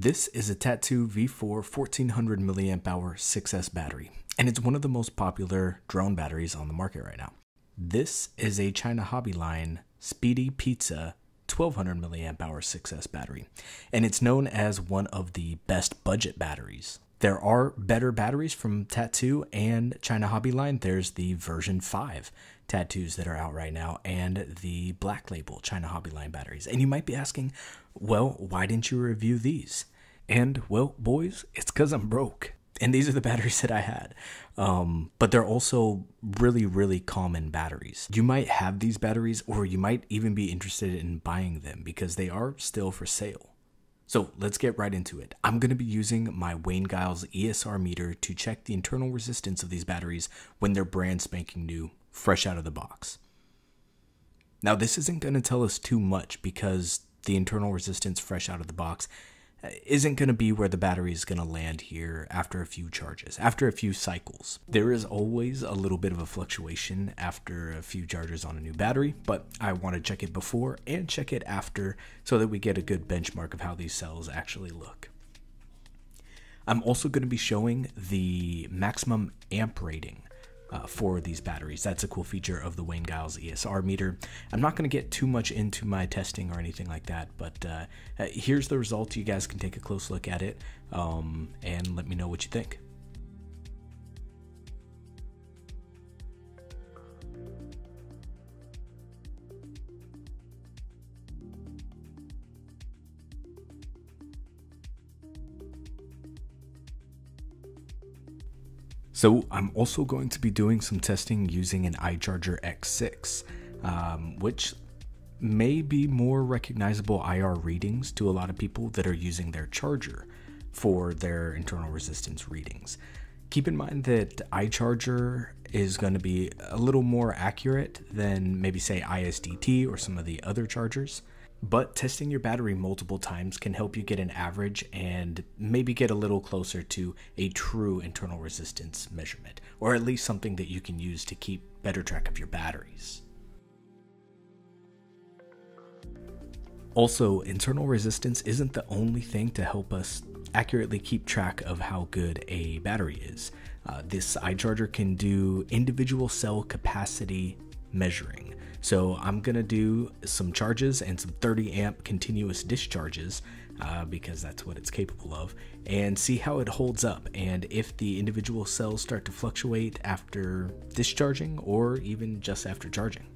This is a Tattu V4 1400 milliamp hour 6S battery, and it's one of the most popular drone batteries on the market right now. This is a China Hobby Line Speedy Pizza 1200 milliamp hour 6S battery, and it's known as one of the best budget batteries. There are better batteries from Tattu and China Hobby Line. There's the version 5 Tattus that are out right now and the Black Label China Hobby Line batteries. And you might be asking, well, why didn't you review these? And, well, boys, it's because I'm broke. And these are the batteries that I had. Um, but they're also really, really common batteries. You might have these batteries, or you might even be interested in buying them because they are still for sale. So let's get right into it. I'm going to be using my Wayne Giles ESR meter to check the internal resistance of these batteries when they're brand spanking new, fresh out of the box. Now, this isn't going to tell us too much because the internal resistance fresh out of the box uh, isn't going to be where the battery is going to land here after a few charges, after a few cycles. There is always a little bit of a fluctuation after a few charges on a new battery, but I want to check it before and check it after so that we get a good benchmark of how these cells actually look. I'm also going to be showing the maximum amp rating uh, for these batteries. That's a cool feature of the Wayne Giles ESR meter. I'm not going to get too much into my testing or anything like that, but uh, uh, here's the result. You guys can take a close look at it um, and let me know what you think. So I'm also going to be doing some testing using an iCharger X6, um, which may be more recognizable IR readings to a lot of people that are using their charger for their internal resistance readings. Keep in mind that iCharger is going to be a little more accurate than maybe say ISDT or some of the other chargers. But testing your battery multiple times can help you get an average and maybe get a little closer to a true internal resistance measurement, or at least something that you can use to keep better track of your batteries. Also, internal resistance isn't the only thing to help us accurately keep track of how good a battery is. Uh, this iCharger can do individual cell capacity measuring. So I'm gonna do some charges and some 30 amp continuous discharges uh, because that's what it's capable of and see how it holds up and if the individual cells start to fluctuate after discharging or even just after charging.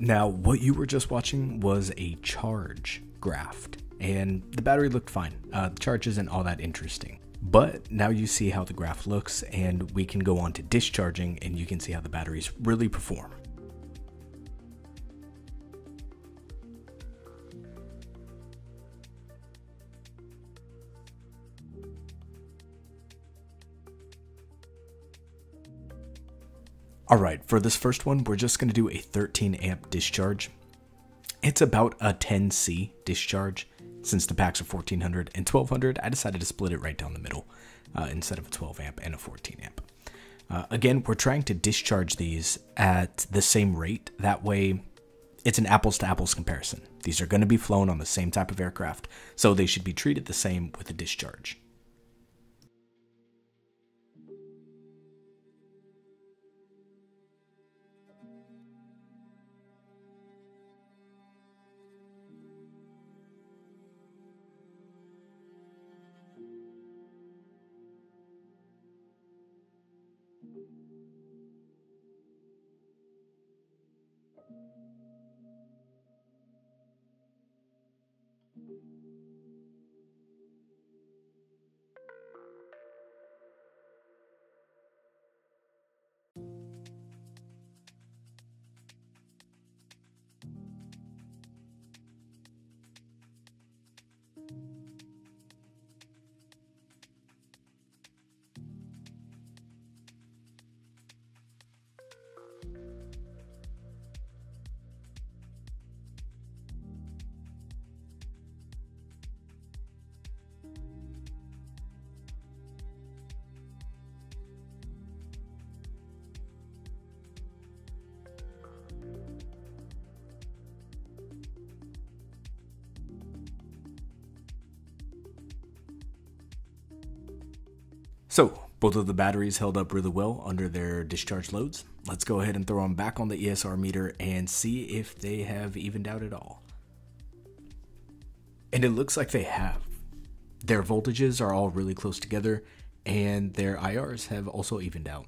Now, what you were just watching was a charge graph, and the battery looked fine. Uh, the charge isn't all that interesting. But now you see how the graph looks, and we can go on to discharging, and you can see how the batteries really perform. All right, for this first one, we're just going to do a 13 amp discharge. It's about a 10C discharge. Since the packs are 1400 and 1200, I decided to split it right down the middle uh, instead of a 12 amp and a 14 amp. Uh, again, we're trying to discharge these at the same rate. That way, it's an apples to apples comparison. These are going to be flown on the same type of aircraft, so they should be treated the same with a discharge. So, both of the batteries held up really well under their discharge loads. Let's go ahead and throw them back on the ESR meter and see if they have evened out at all. And it looks like they have. Their voltages are all really close together, and their IRs have also evened out.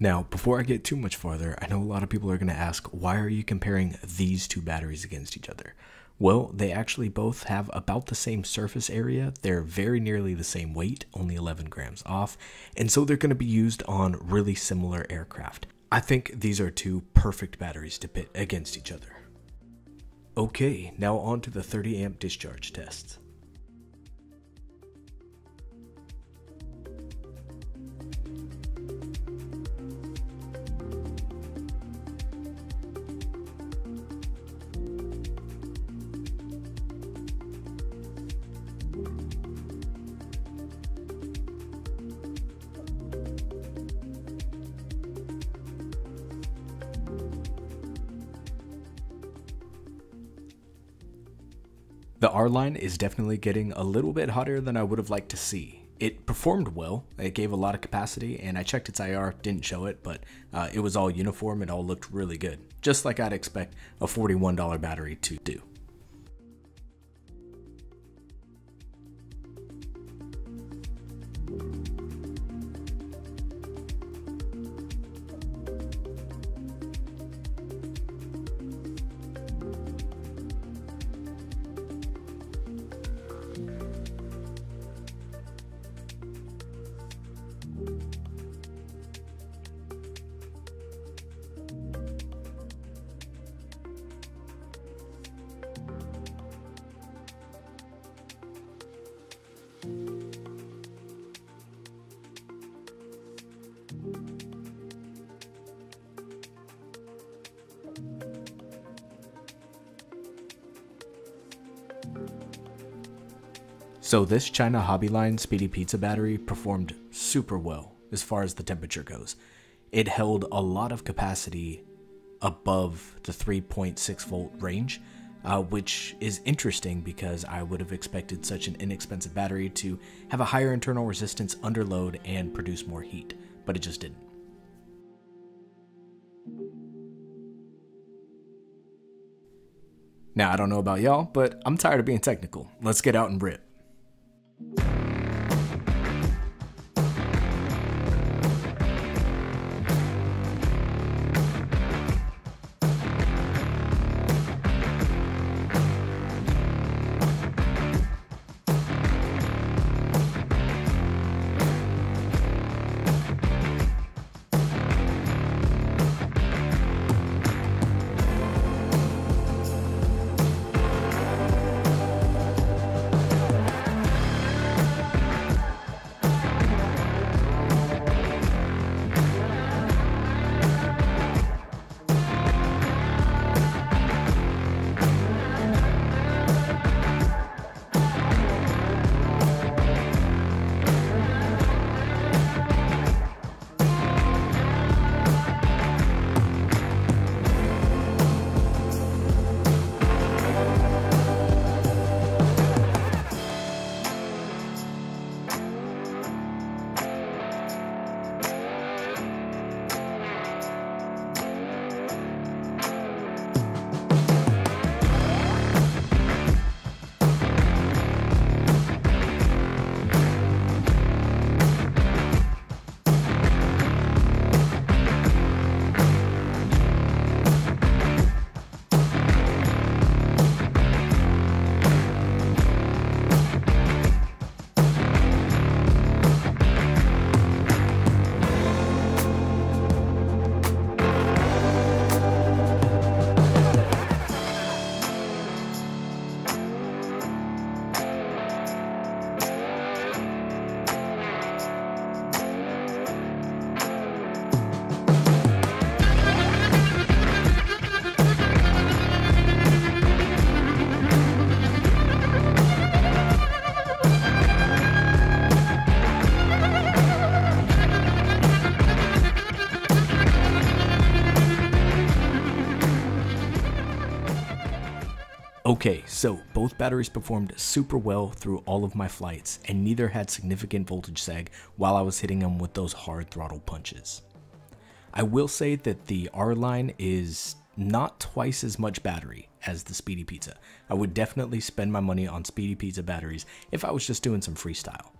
Now, before I get too much farther, I know a lot of people are going to ask, why are you comparing these two batteries against each other? Well, they actually both have about the same surface area. They're very nearly the same weight, only 11 grams off, and so they're going to be used on really similar aircraft. I think these are two perfect batteries to pit against each other. Okay, now on to the 30 amp discharge tests. The R line is definitely getting a little bit hotter than I would have liked to see. It performed well, it gave a lot of capacity, and I checked its IR, didn't show it, but uh, it was all uniform, it all looked really good, just like I'd expect a $41 battery to do. So this China Hobbyline Speedy Pizza battery performed super well as far as the temperature goes. It held a lot of capacity above the 3.6 volt range, uh, which is interesting because I would have expected such an inexpensive battery to have a higher internal resistance under load and produce more heat, but it just didn't. Now, I don't know about y'all, but I'm tired of being technical. Let's get out and rip. Okay, so both batteries performed super well through all of my flights, and neither had significant voltage sag while I was hitting them with those hard throttle punches. I will say that the R line is not twice as much battery as the Speedy Pizza. I would definitely spend my money on Speedy Pizza batteries if I was just doing some freestyle.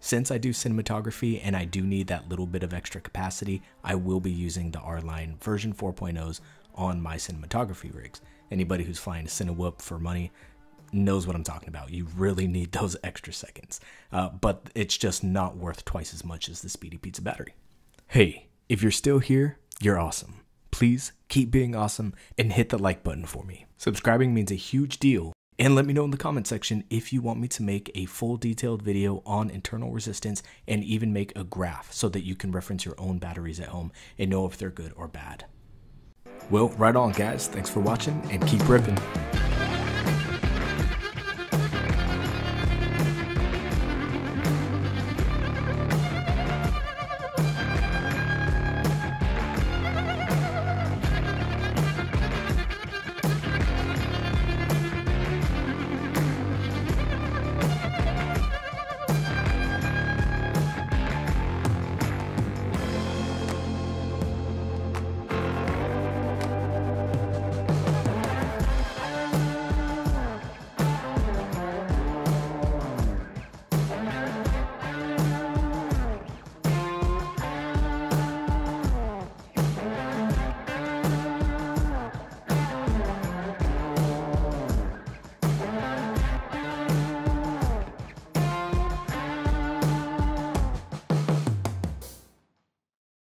Since I do cinematography and I do need that little bit of extra capacity, I will be using the R-Line version 4.0s on my cinematography rigs. Anybody who's flying a Cinewhoop for money knows what I'm talking about. You really need those extra seconds. Uh, but it's just not worth twice as much as the Speedy Pizza battery. Hey, if you're still here, you're awesome. Please keep being awesome and hit the like button for me. Subscribing means a huge deal and let me know in the comment section if you want me to make a full detailed video on internal resistance and even make a graph so that you can reference your own batteries at home and know if they're good or bad. Well, right on guys, thanks for watching and keep ripping.